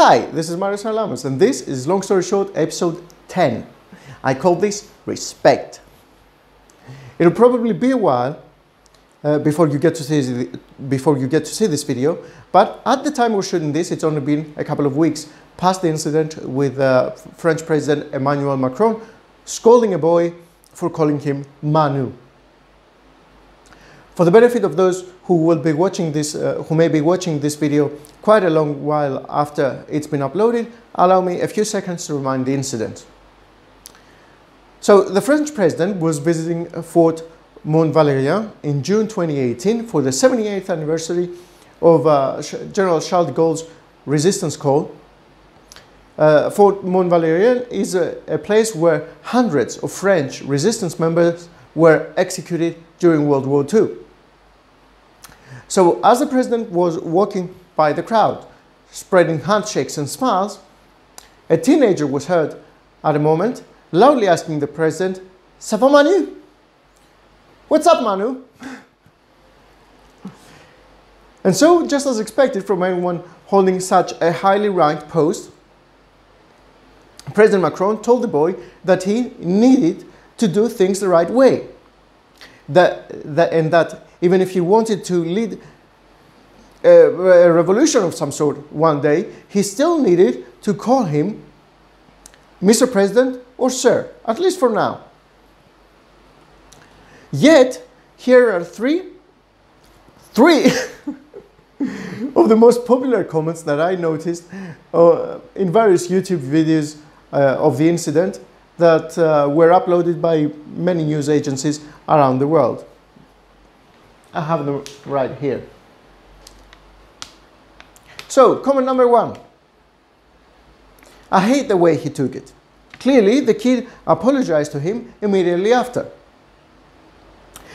Hi, this is Marios Charalambous and this is Long Story Short episode 10. I call this Respect. It'll probably be a while uh, before you get to see the, before you get to see this video, but at the time we're shooting this, it's only been a couple of weeks past the incident with uh, French President Emmanuel Macron scolding a boy for calling him Manu. For the benefit of those who will be watching this, uh, who may be watching this video quite a long while after it's been uploaded, allow me a few seconds to remind the incident. So the French president was visiting Fort Mont Valérien in June 2018 for the 78th anniversary of uh, General Charles de Gaulle's resistance call. Uh, Fort Mont Valérien is a, a place where hundreds of French resistance members were executed during World War II. So as the president was walking by the crowd, spreading handshakes and smiles, a teenager was heard at a moment loudly asking the president, Ça va Manu? What's up Manu? And so, just as expected from anyone holding such a highly ranked post, President Macron told the boy that he needed to do things the right way. That, that, and that even if he wanted to lead a, a revolution of some sort one day, he still needed to call him Mr. President or Sir, at least for now. Yet, here are three, three of the most popular comments that I noticed uh, in various YouTube videos uh, of the incident that uh, were uploaded by many news agencies around the world. I have them right here. So, comment number one. I hate the way he took it. Clearly, the kid apologized to him immediately after.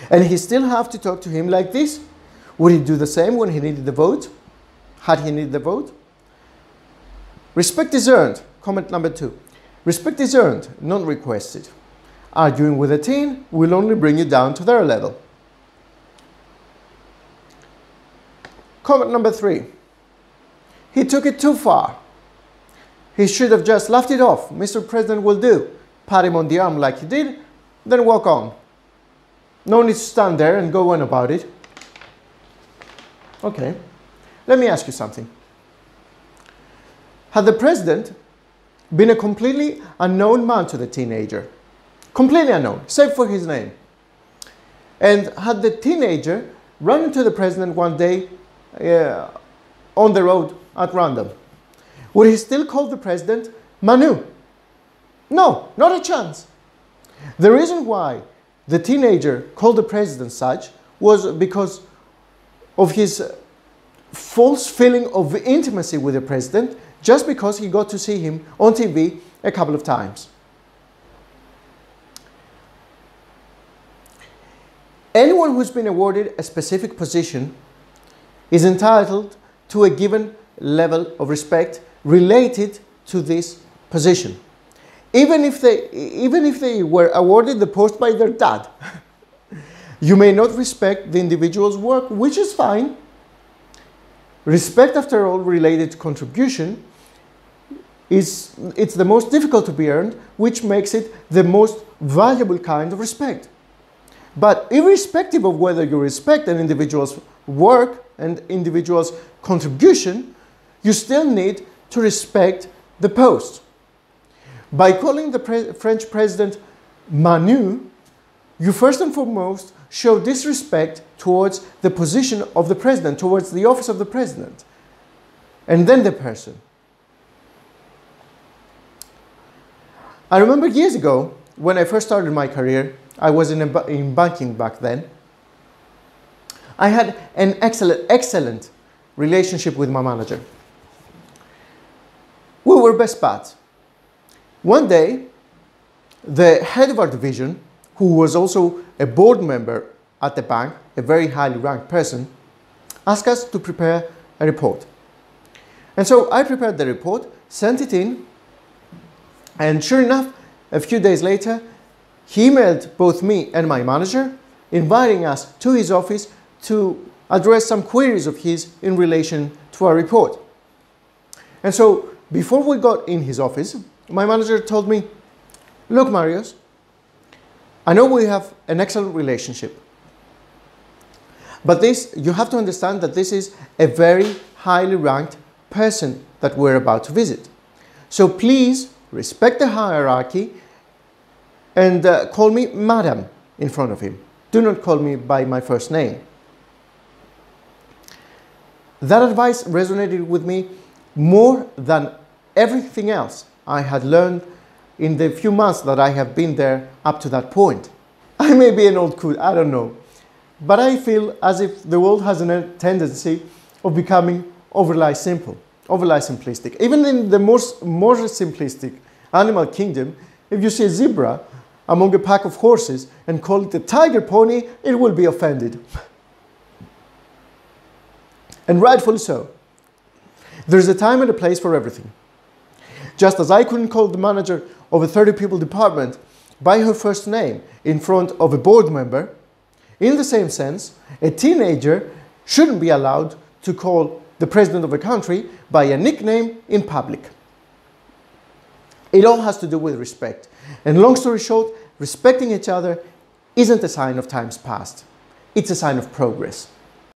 And he still have to talk to him like this? Would he do the same when he needed the vote? Had he needed the vote? Respect is earned. Comment number two. Respect is earned, not requested. Arguing with a teen will only bring you down to their level. Comment number three. He took it too far. He should have just laughed it off. Mr. President will do. Pat him on the arm like he did, then walk on. No need to stand there and go on about it. Okay, let me ask you something. Had the president been a completely unknown man to the teenager, completely unknown, save for his name, and had the teenager run into the president one day uh, on the road at random, would he still call the president Manu? No, not a chance. The reason why the teenager called the president such was because of his false feeling of intimacy with the president just because he got to see him on TV a couple of times. Anyone who's been awarded a specific position is entitled to a given level of respect related to this position. Even if they, even if they were awarded the post by their dad, you may not respect the individual's work, which is fine. Respect, after all, related to contribution is it's the most difficult to be earned, which makes it the most valuable kind of respect. But irrespective of whether you respect an individual's work and individual's contribution, you still need to respect the post. By calling the pre French president Manu, you first and foremost show disrespect towards the position of the president, towards the office of the president, and then the person. I remember years ago, when I first started my career, I was in, in banking back then. I had an excellent, excellent relationship with my manager. We were best buds. One day, the head of our division, who was also a board member at the bank, a very highly ranked person, asked us to prepare a report. And so I prepared the report, sent it in, and sure enough, a few days later, he emailed both me and my manager, inviting us to his office to address some queries of his in relation to our report. And so before we got in his office, my manager told me, Look, Marios, I know we have an excellent relationship. But this, you have to understand that this is a very highly ranked person that we're about to visit. So please respect the hierarchy and uh, call me madam in front of him. Do not call me by my first name. That advice resonated with me more than everything else I had learned in the few months that I have been there up to that point. I may be an old coot, I don't know. But I feel as if the world has a tendency of becoming overly simple, overly simplistic. Even in the most more simplistic animal kingdom, if you see a zebra among a pack of horses and call it a tiger pony, it will be offended. and rightfully so. There's a time and a place for everything. Just as I couldn't call the manager of a 30 people department by her first name in front of a board member, in the same sense, a teenager shouldn't be allowed to call the president of a country by a nickname in public. It all has to do with respect. And long story short, respecting each other isn't a sign of times past. It's a sign of progress.